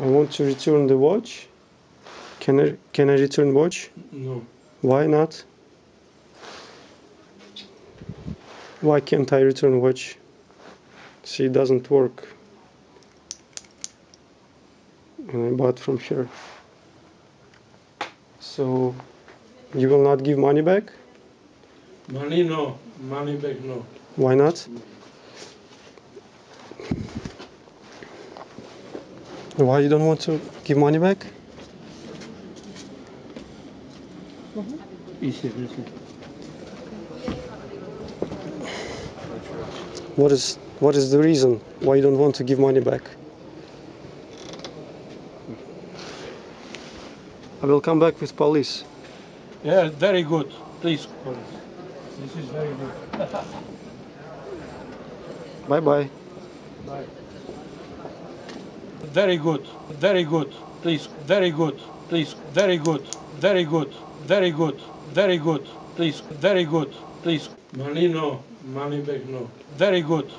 I want to return the watch. Can I can I return watch? No. Why not? Why can't I return watch? See, it doesn't work. And I bought from here. So, you will not give money back? Money no. Money back no. Why not? Why you don't want to give money back? What is what is the reason why you don't want to give money back? I will come back with police. Yeah, very good. Please, police. This is very good. Bye bye. Bye. Very good. Very good. Please. Very good. Please. Very good. Very good. Very good. Very good. Please. Very good. Please. Money no. Money back no. Very good.